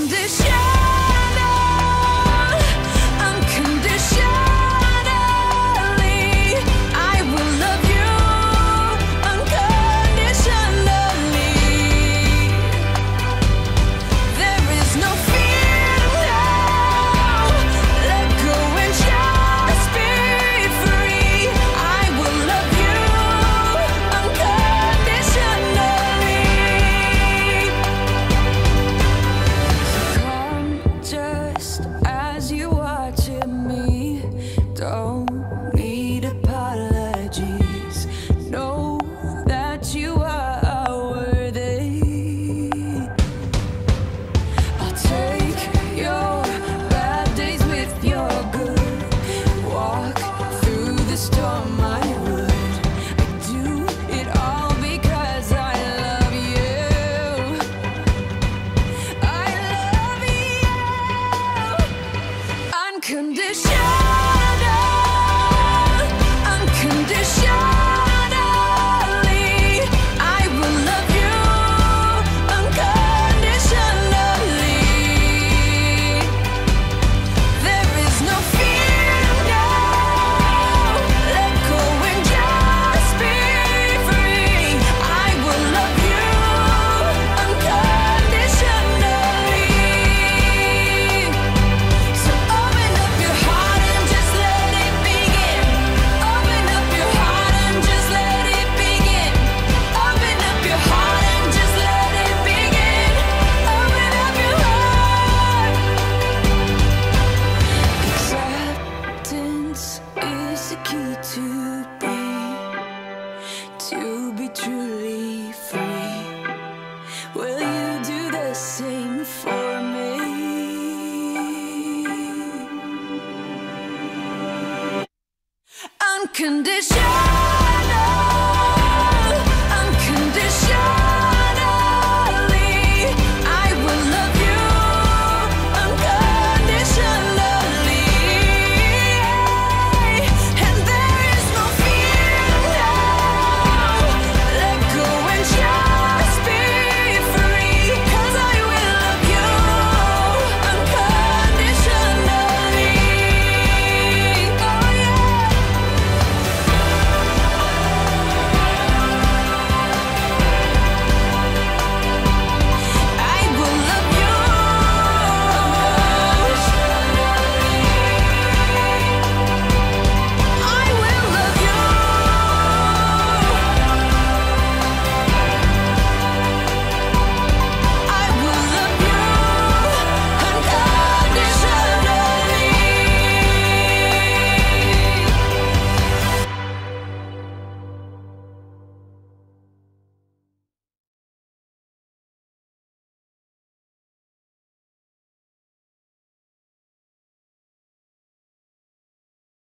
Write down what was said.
and this show life. to be, to be truly free? Will you do the same for me? Unconditional.